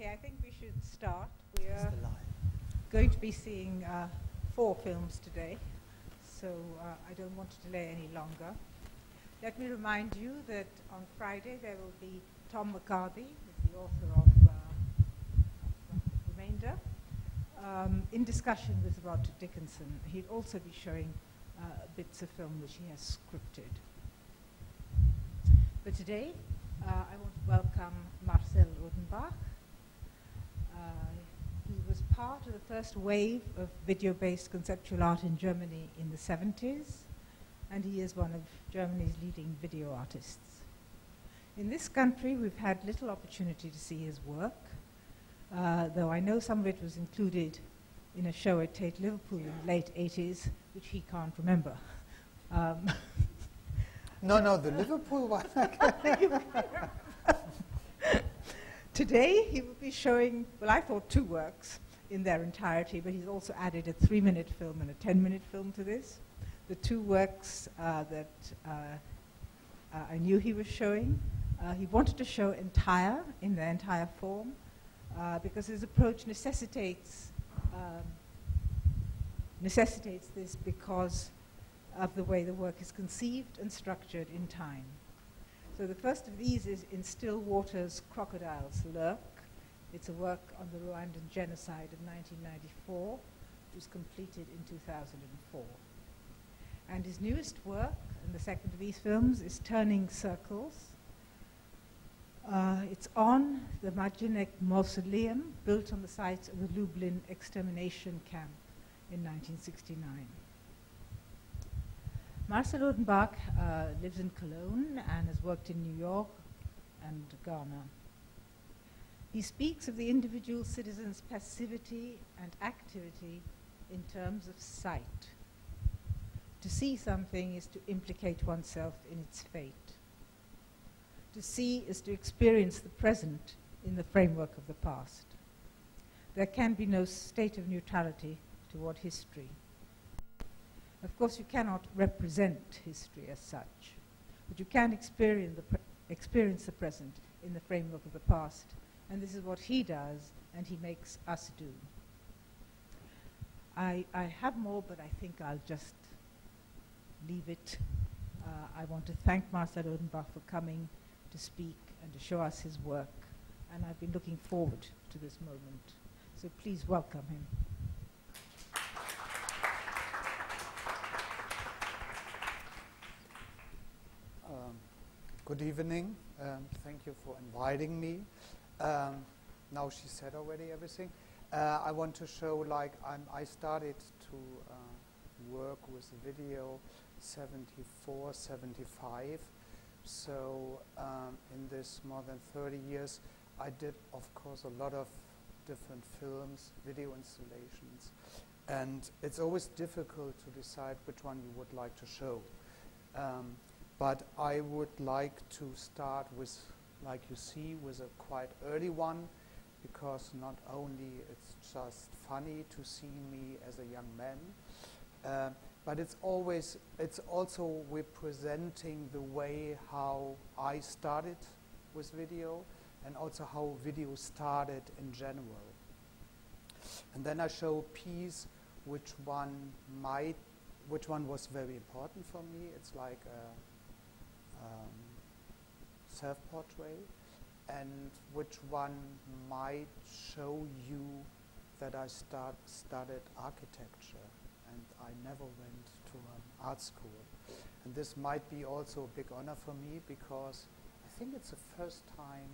Okay, I think we should start. We are going to be seeing uh, four films today, so uh, I don't want to delay any longer. Let me remind you that on Friday there will be Tom McCarthy, the author of uh, Remainder, um, in discussion with Roger Dickinson. He'll also be showing uh, bits of film which he has scripted. But today, uh, I want to welcome Marcel Odenbach. Uh, he was part of the first wave of video-based conceptual art in Germany in the 70s, and he is one of Germany's leading video artists. In this country, we've had little opportunity to see his work, uh, though I know some of it was included in a show at Tate Liverpool in the late 80s, which he can't remember. Um, no, no, the Liverpool one. Today he will be showing, well, I thought two works in their entirety, but he's also added a three minute film and a 10 minute film to this. The two works uh, that uh, uh, I knew he was showing, uh, he wanted to show entire, in their entire form, uh, because his approach necessitates, um, necessitates this because of the way the work is conceived and structured in time. So the first of these is In Still Waters, Crocodiles Lurk. It's a work on the Rwandan genocide of 1994, which was completed in 2004. And his newest work, and the second of these films, is Turning Circles. Uh, it's on the Majdanek Mausoleum, built on the site of the Lublin extermination camp in 1969. Marcel Odenbach uh, lives in Cologne and has worked in New York and Ghana. He speaks of the individual citizen's passivity and activity in terms of sight. To see something is to implicate oneself in its fate. To see is to experience the present in the framework of the past. There can be no state of neutrality toward history. Of course, you cannot represent history as such, but you can experience the, experience the present in the framework of the past. And this is what he does, and he makes us do. I, I have more, but I think I'll just leave it. Uh, I want to thank Marcel Odenbach for coming to speak and to show us his work. And I've been looking forward to this moment. So please welcome him. Um, good evening. Um, thank you for inviting me. Um, now she said already everything. Uh, I want to show like I'm, i started to uh, work with video 74, 75. So um, in this more than 30 years, I did, of course, a lot of different films, video installations. And it's always difficult to decide which one you would like to show. Um, but I would like to start with, like you see, with a quite early one, because not only it's just funny to see me as a young man, uh, but it's always, it's also representing the way how I started with video and also how video started in general. And then I show a piece which one might, which one was very important for me. It's like a um, self-portrait and which one might show you that I start, studied architecture and I never went to an art school. And this might be also a big honor for me because I think it's the first time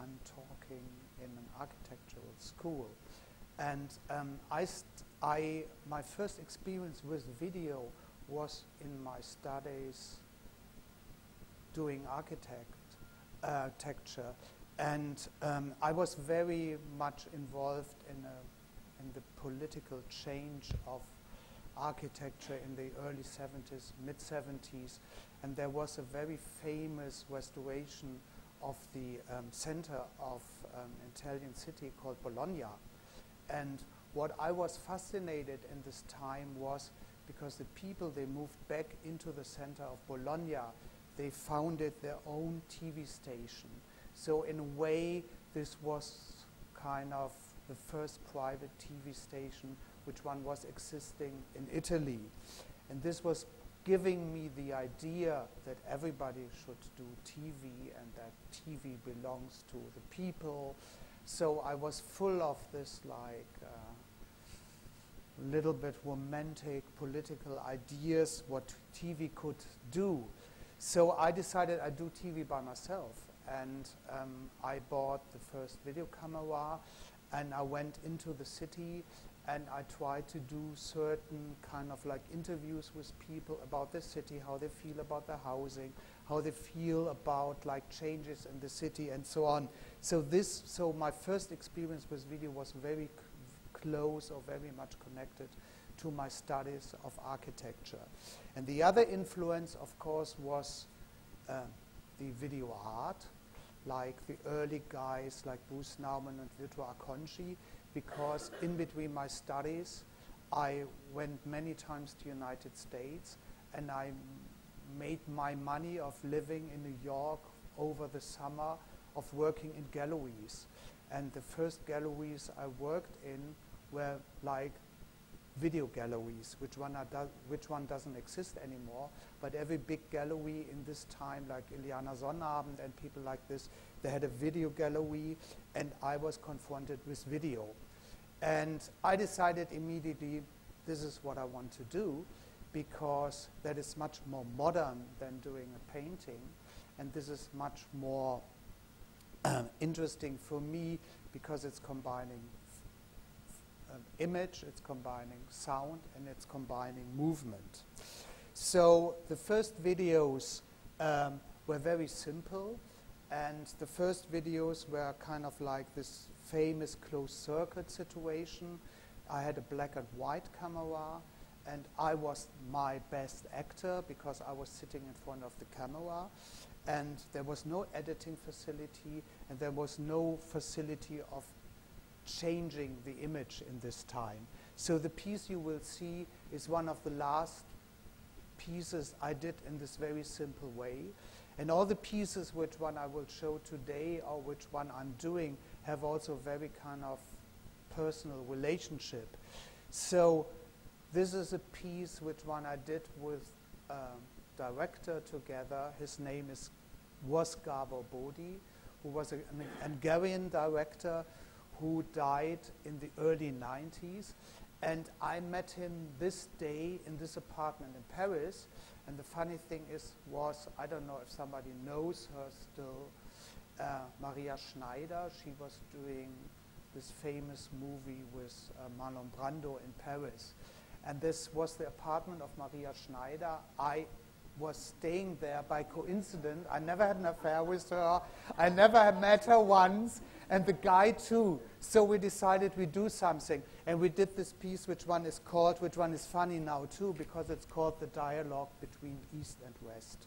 I'm talking in an architectural school. And um, I, I, my first experience with video was in my studies doing architect, architecture. And um, I was very much involved in, a, in the political change of architecture in the early 70s, mid 70s, and there was a very famous restoration of the um, center of um, Italian city called Bologna. And what I was fascinated in this time was because the people they moved back into the center of Bologna, they founded their own TV station. So in a way, this was kind of the first private TV station which one was existing in Italy. And this was giving me the idea that everybody should do TV and that TV belongs to the people. So I was full of this like uh, little bit romantic political ideas what TV could do. So I decided I'd do TV by myself. And um, I bought the first video camera and I went into the city and I tried to do certain kind of like interviews with people about the city, how they feel about the housing, how they feel about like changes in the city and so on. So this, so my first experience with video was very close or very much connected to my studies of architecture. And the other influence, of course, was uh, the video art, like the early guys like Bruce Nauman and Vito Acconci, because in between my studies, I went many times to United States and I made my money of living in New York over the summer of working in galleries. And the first galleries I worked in were like video galleries, which one, do which one doesn't exist anymore. But every big gallery in this time, like Ileana Sonnabend and people like this, they had a video gallery, and I was confronted with video. And I decided immediately this is what I want to do because that is much more modern than doing a painting. And this is much more interesting for me because it's combining image, it's combining sound, and it's combining movement. So the first videos um, were very simple, and the first videos were kind of like this famous closed circuit situation. I had a black and white camera, and I was my best actor because I was sitting in front of the camera, and there was no editing facility, and there was no facility of changing the image in this time. So the piece you will see is one of the last pieces I did in this very simple way. And all the pieces which one I will show today or which one I'm doing have also very kind of personal relationship. So this is a piece which one I did with a director together. His name is was Gábor Bódy, who was a, an Hungarian director who died in the early 90s. And I met him this day in this apartment in Paris. And the funny thing is, was I don't know if somebody knows her still, uh, Maria Schneider. She was doing this famous movie with uh, Marlon Brando in Paris. And this was the apartment of Maria Schneider. I was staying there by coincidence. I never had an affair with her. I never met her once and the guy too. So we decided we do something. And we did this piece, which one is called, which one is funny now too, because it's called The Dialogue Between East and West.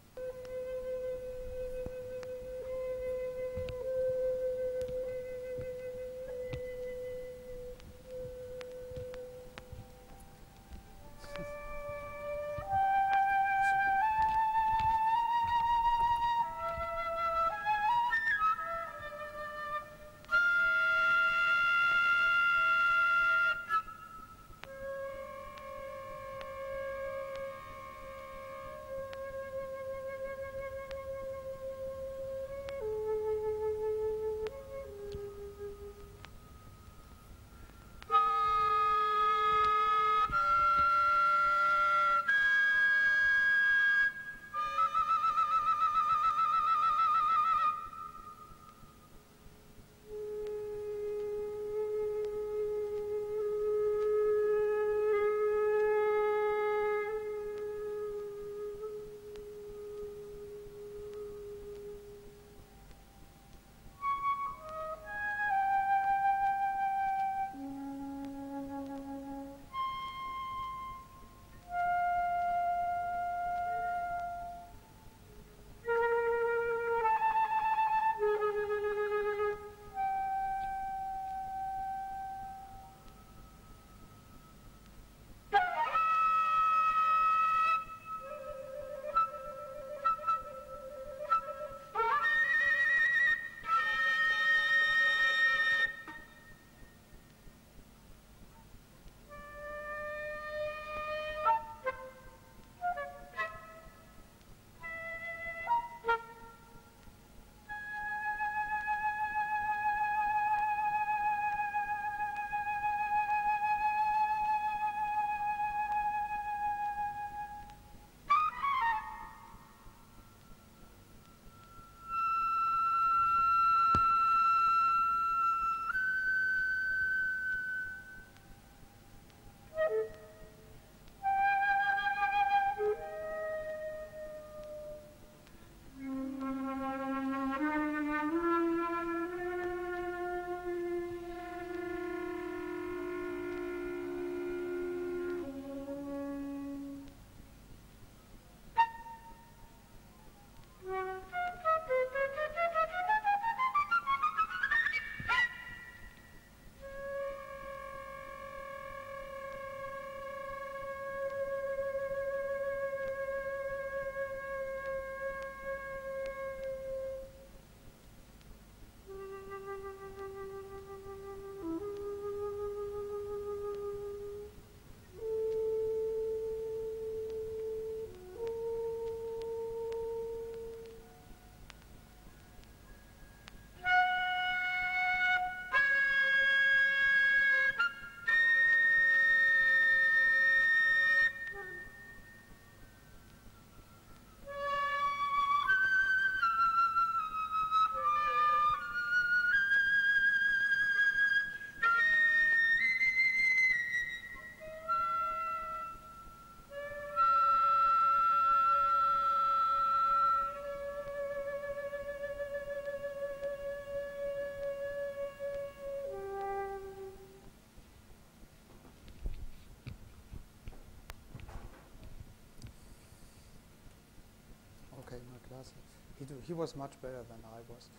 He was much better than I was.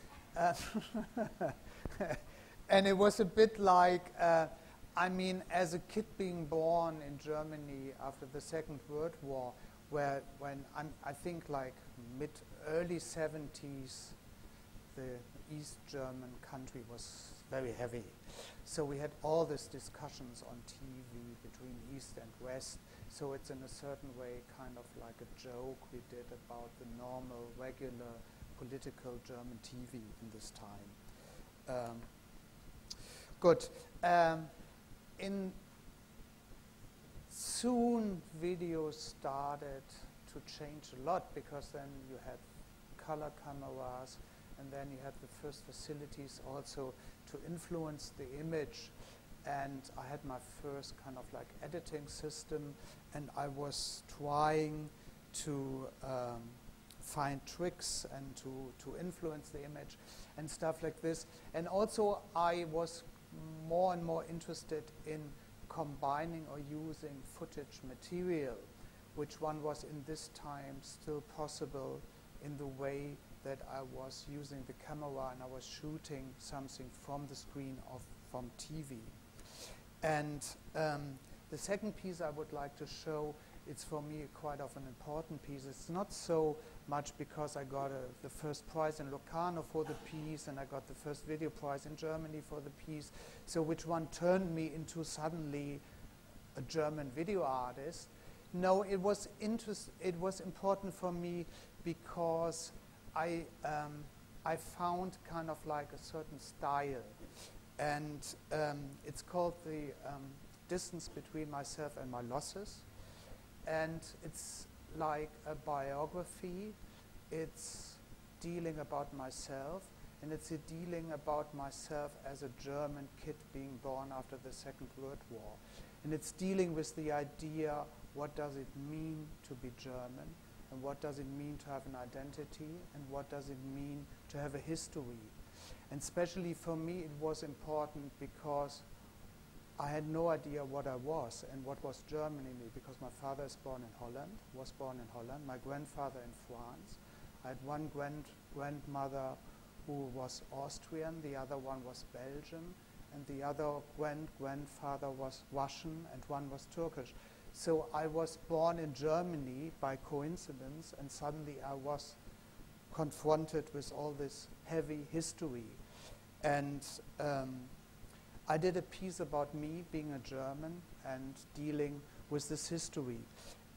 Uh, and it was a bit like, uh, I mean, as a kid being born in Germany after the Second World War, where when I'm, I think like mid early 70s, the East German country was very heavy. So we had all these discussions on TV between East and West. So it's in a certain way kind of like a joke we did about the normal, regular political German TV in this time. Um, good. Um, in soon videos started to change a lot because then you had color cameras and then you had the first facilities also to influence the image and I had my first kind of like editing system and I was trying to um, find tricks and to, to influence the image and stuff like this. And also I was more and more interested in combining or using footage material, which one was in this time still possible in the way that I was using the camera and I was shooting something from the screen of from TV. And um, the second piece I would like to show, it's for me quite of an important piece. It's not so much because I got a, the first prize in Locarno for the piece and I got the first video prize in Germany for the piece. So which one turned me into suddenly a German video artist. No, it was interest, it was important for me because I, um, I found kind of like a certain style. And um, it's called the um, distance between myself and my losses. And it's like a biography. It's dealing about myself. And it's a dealing about myself as a German kid being born after the Second World War. And it's dealing with the idea, what does it mean to be German? and what does it mean to have an identity and what does it mean to have a history. And especially for me it was important because I had no idea what I was and what was German in me because my father is born in Holland, was born in Holland, my grandfather in France. I had one grand grandmother who was Austrian, the other one was Belgian, and the other grand grandfather was Russian and one was Turkish. So I was born in Germany by coincidence, and suddenly I was confronted with all this heavy history. And um, I did a piece about me being a German and dealing with this history.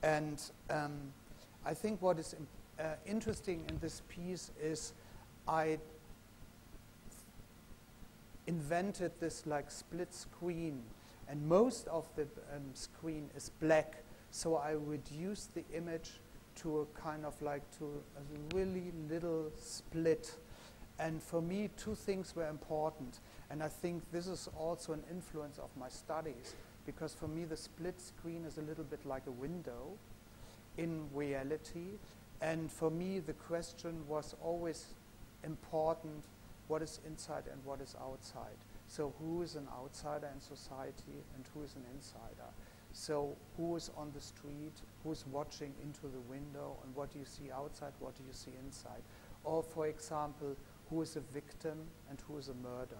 And um, I think what is uh, interesting in this piece is I invented this like split screen and most of the um, screen is black. So I reduced the image to a kind of like to a really little split. And for me, two things were important. And I think this is also an influence of my studies, because for me, the split screen is a little bit like a window in reality. And for me, the question was always important what is inside and what is outside. So who is an outsider in society and who is an insider? So who is on the street, who is watching into the window, and what do you see outside, what do you see inside? Or for example, who is a victim and who is a murder?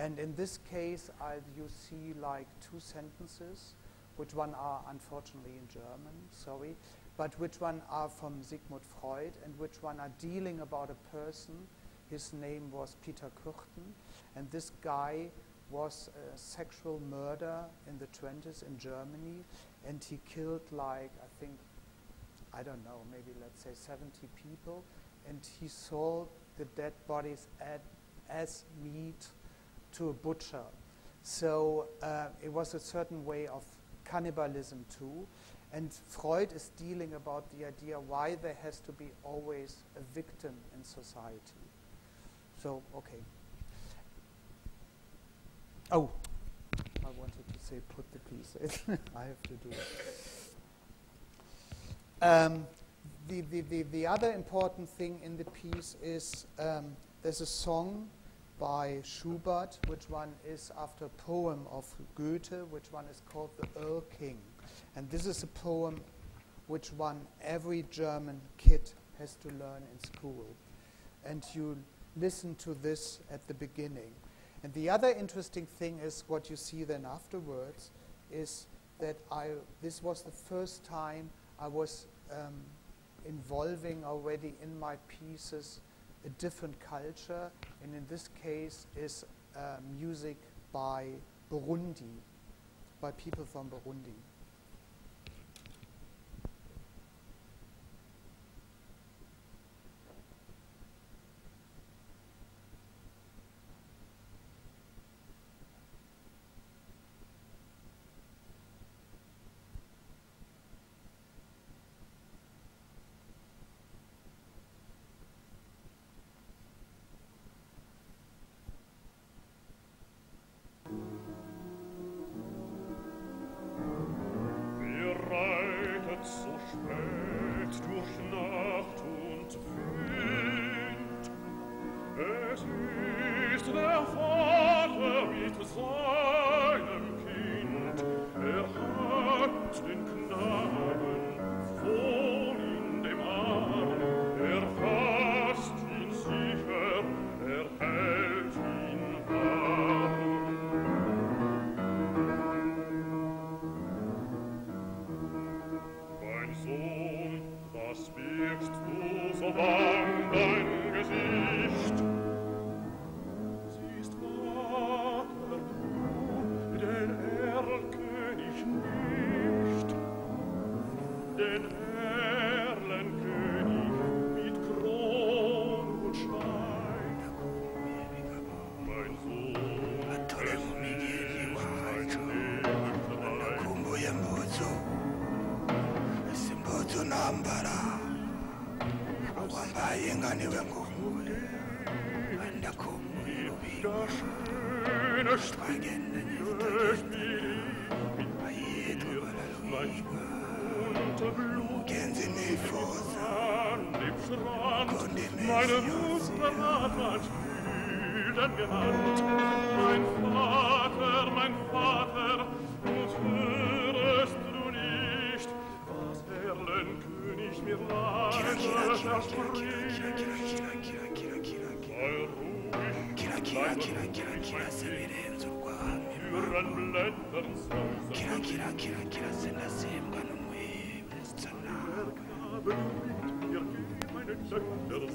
And in this case, I, you see like two sentences, which one are unfortunately in German, sorry, but which one are from Sigmund Freud and which one are dealing about a person. His name was Peter Kürten and this guy was a sexual murder in the 20s in Germany, and he killed like, I think, I don't know, maybe let's say 70 people, and he sold the dead bodies at, as meat to a butcher. So uh, it was a certain way of cannibalism too. And Freud is dealing about the idea why there has to be always a victim in society. So, okay. Oh, I wanted to say put the piece. I have to do it. Um, the, the, the, the, other important thing in the piece is um, there's a song by Schubert, which one is after a poem of Goethe, which one is called The Earl King? And this is a poem which one every German kid has to learn in school. and you listen to this at the beginning. And the other interesting thing is what you see then afterwards is that I, this was the first time I was um, involving already in my pieces a different culture, and in this case is uh, music by Burundi, by people from Burundi.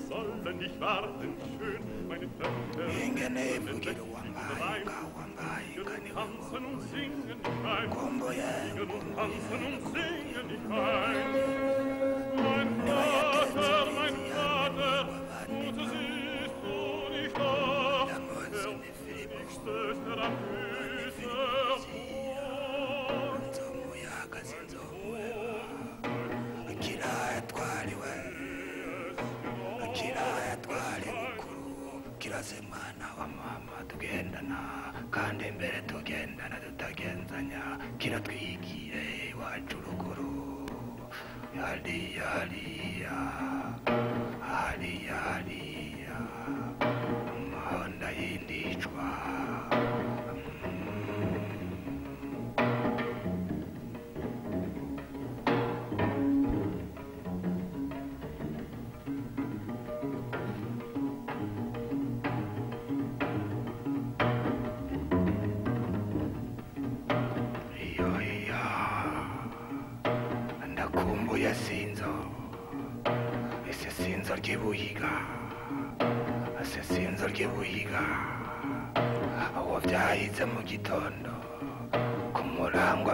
Sollen dich warten schön, meine Töchter tanzen und singen dich mwana wa mama tugendana kandi mbere tugendana tutagenzanya kiratwigire iwacu ruguru hariya hariya hariya hariya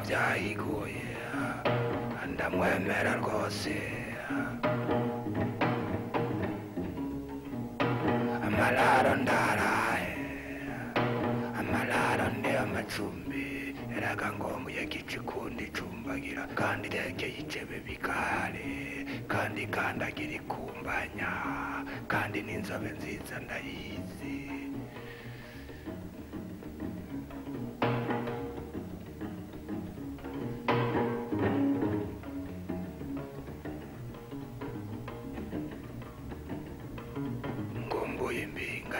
byahiguye ndamwemera rwose amararo ndaraye amararo ndi amacumbi eraga ngombuye gicikundi icumbagira kandi irekeye icebe bikahare kandi kandagira ikumbanya kandi n'inzobe nziza ndayizi.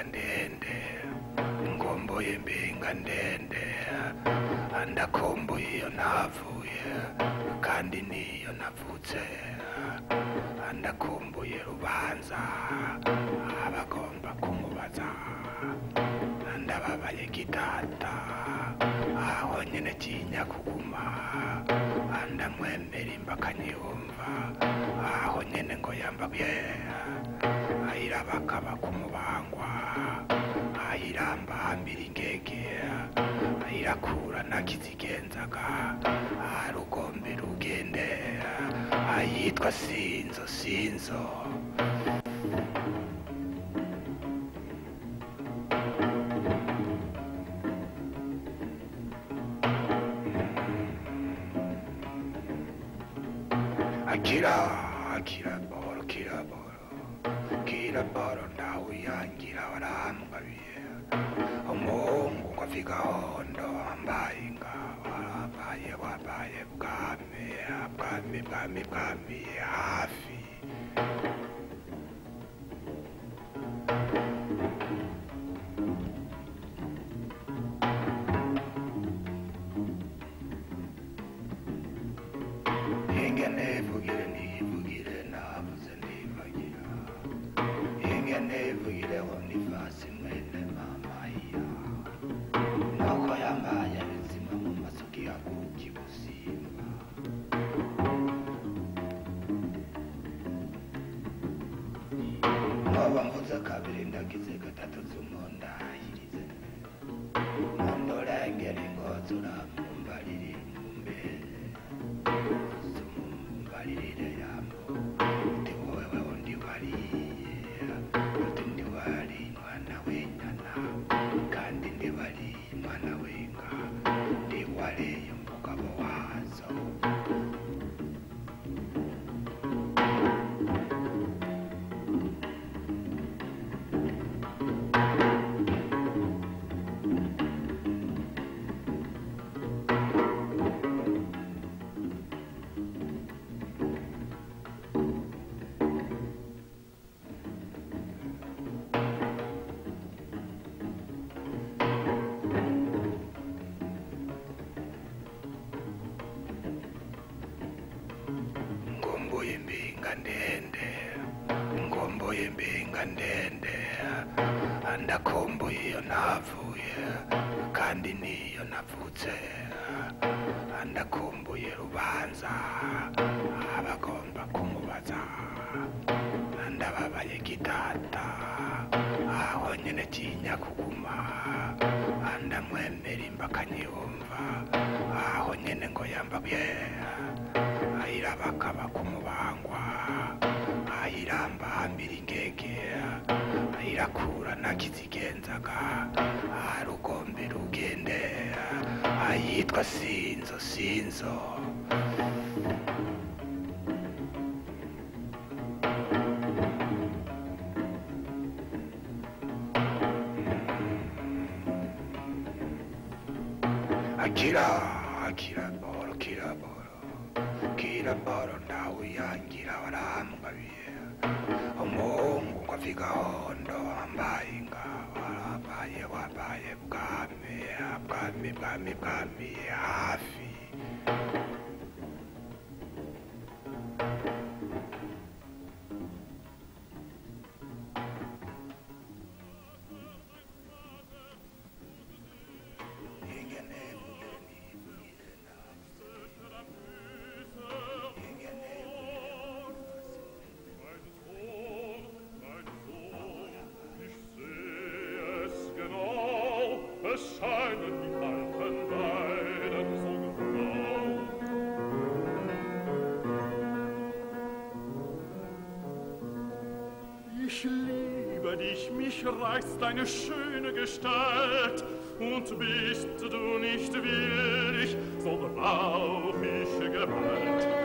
Ndende ngombuye ngomboye mbinga ndende ndakumbuye iyo navuye kandi niyo navutse ndakumbuye rubanza abagomba kumubaza ndababaye gitata aho nyene kinya kuguma ndamwemera imbakanyumva aho nyene ngo yambabye ayirabakaba kumubangwa ayiramba hambira ingege ayirakura nakizigenzaga arugombe rugende ayitwa sinzo sinzo. Akira akira kira boro ndawe yangira waramgabiye umuhungu ngo afika hondo ambaye ingawa wabaye wabaye bwami bwami bwami bwami hafi dévoilé. Ayirabakaba kumubangwa ayiramba hambira ingege. Ayirakura nakizigenzaga arugombe rugende. Ayitwa sinzo sinzo. Akira umuhungu ngo afika hondo ambaye ingawa wabaye wabaye bwami bwami bwami bwami hafi Ich liebe dich, mich reizt deine schöne Gestalt, und bist du nicht willig, so brauch ich Gewalt.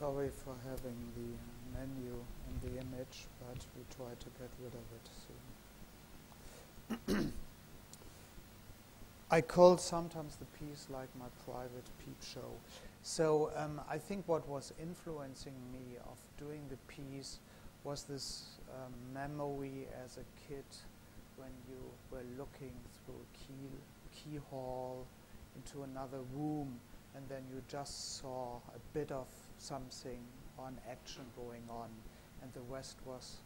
Sorry for having the menu in the image, but we try to get rid of it soon. I call sometimes the piece like my private peep show. So um, I think what was influencing me of doing the piece was this um, memory as a kid when you were looking through a key, keyhole into another room and then you just saw a bit of something or an action going on and the rest was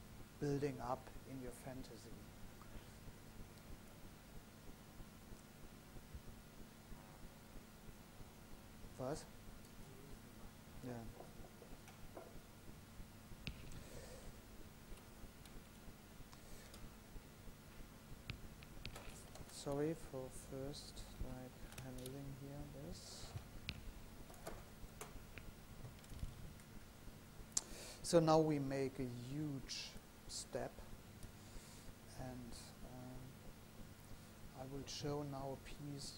building up in your fantasy. Was? Yeah. Sorry for first like handling here this. So now we make a huge step and um, I will show now a piece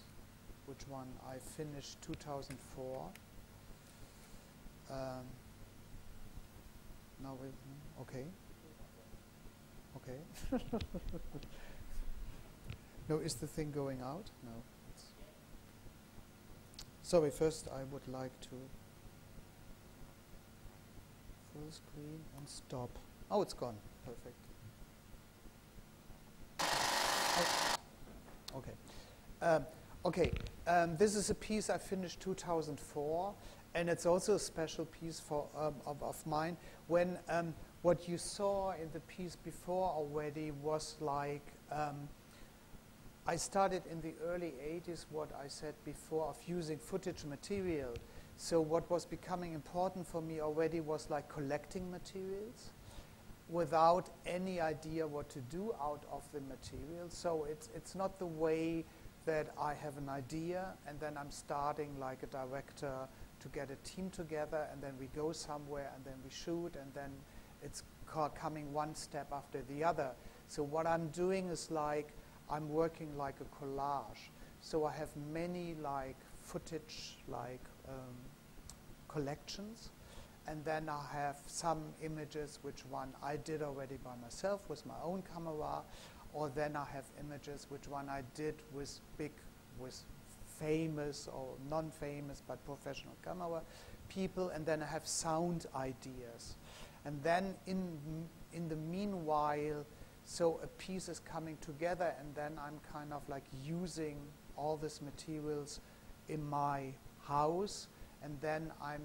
which one I finished 2004. Um, now we, okay. Okay. no, is the thing going out? No. It's Sorry, first I would like to full screen and stop. Oh, it's gone. Perfect. Oh. Okay. Um, okay. Um, this is a piece I finished 2004, and it's also a special piece for um, of, of mine. When um, what you saw in the piece before already was like um, I started in the early 80s. What I said before of using footage material. So what was becoming important for me already was like collecting materials without any idea what to do out of the material. So it's, it's not the way that I have an idea and then I'm starting like a director to get a team together and then we go somewhere and then we shoot and then it's coming one step after the other. So what I'm doing is like I'm working like a collage. So I have many like footage like um, collections. And then I have some images which one I did already by myself with my own camera or then I have images which one I did with big with famous or non-famous but professional camera people and then I have sound ideas. And then in in the meanwhile so a piece is coming together and then I'm kind of like using all these materials in my house and then I'm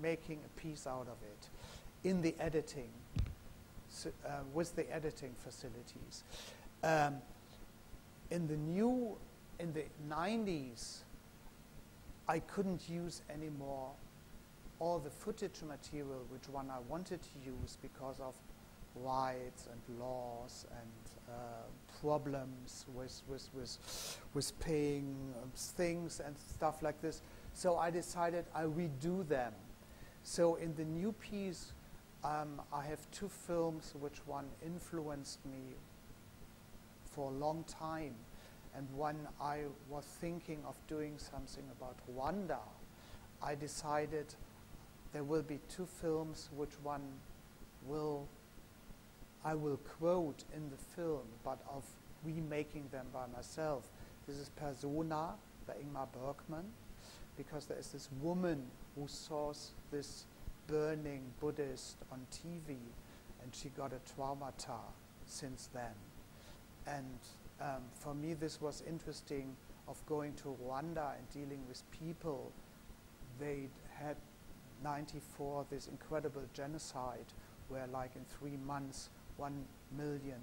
making a piece out of it in the editing, so, uh, with the editing facilities. Um, in the new, in the 90s, I couldn't use anymore all the footage material which one I wanted to use because of rights and laws and problems with, with, with, with paying um, things and stuff like this. So I decided I redo them. So in the new piece, um, I have two films which one influenced me for a long time. And when I was thinking of doing something about Rwanda, I decided there will be two films which one will I will quote in the film, but of remaking them by myself. This is Persona by Ingmar Bergman, because there is this woman who saw this burning Buddhist on TV, and she got a traumata since then. And um, for me, this was interesting of going to Rwanda and dealing with people. They had 94 this incredible genocide where like in three months one million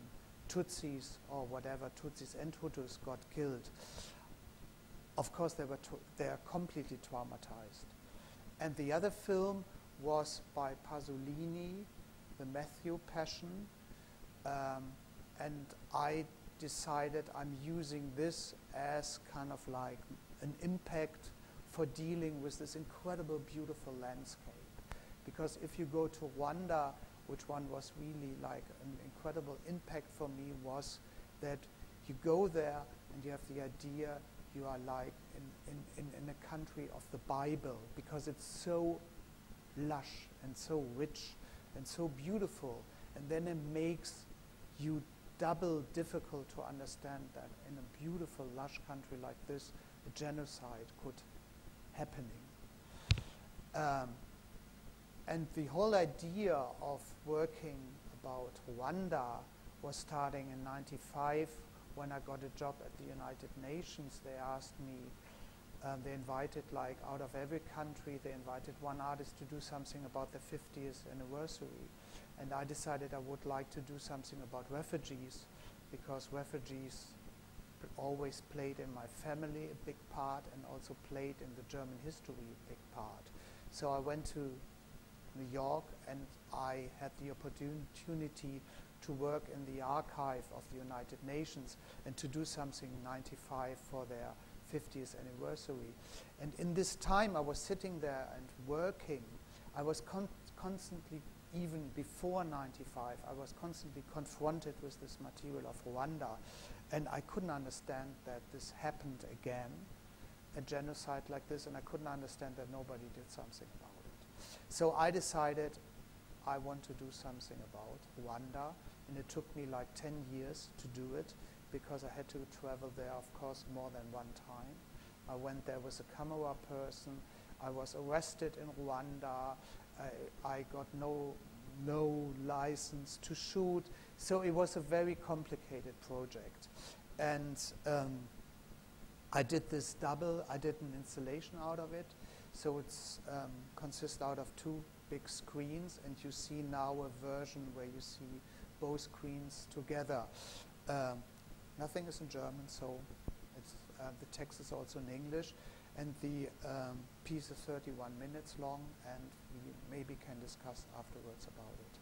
Tutsis or whatever Tutsis and Hutus got killed. of course, they were they are completely traumatized. And the other film was by Pasolini, the Matthew Passion, um, and I decided I'm using this as kind of like an impact for dealing with this incredible, beautiful landscape. Because if you go to Rwanda, which one was really like an incredible impact for me was that you go there and you have the idea you are like in, in, in, in a country of the Bible because it's so lush and so rich and so beautiful. And then it makes you double difficult to understand that in a beautiful, lush country like this, a genocide could happening. Um, and the whole idea of working about Rwanda was starting in 95 when I got a job at the United Nations. They asked me, um, they invited like out of every country, they invited one artist to do something about the 50th anniversary. And I decided I would like to do something about refugees because refugees always played in my family a big part and also played in the German history a big part. So I went to New York and I had the opportunity to work in the archive of the United Nations and to do something in 95 for their 50th anniversary. And in this time I was sitting there and working, I was con constantly, even before 95, I was constantly confronted with this material of Rwanda. And I couldn't understand that this happened again, a genocide like this, and I couldn't understand that nobody did something about it. So I decided I want to do something about Rwanda, and it took me like 10 years to do it because I had to travel there, of course, more than one time. I went there with a camera person. I was arrested in Rwanda. I, I got no, no license to shoot. So it was a very complicated project. And um, I did this double. I did an installation out of it. So it um, consists out of two big screens, and you see now a version where you see both screens together. Um, nothing is in German, so uh, the text is also in English, and the um, piece is 31 minutes long, and we maybe can discuss afterwards about it.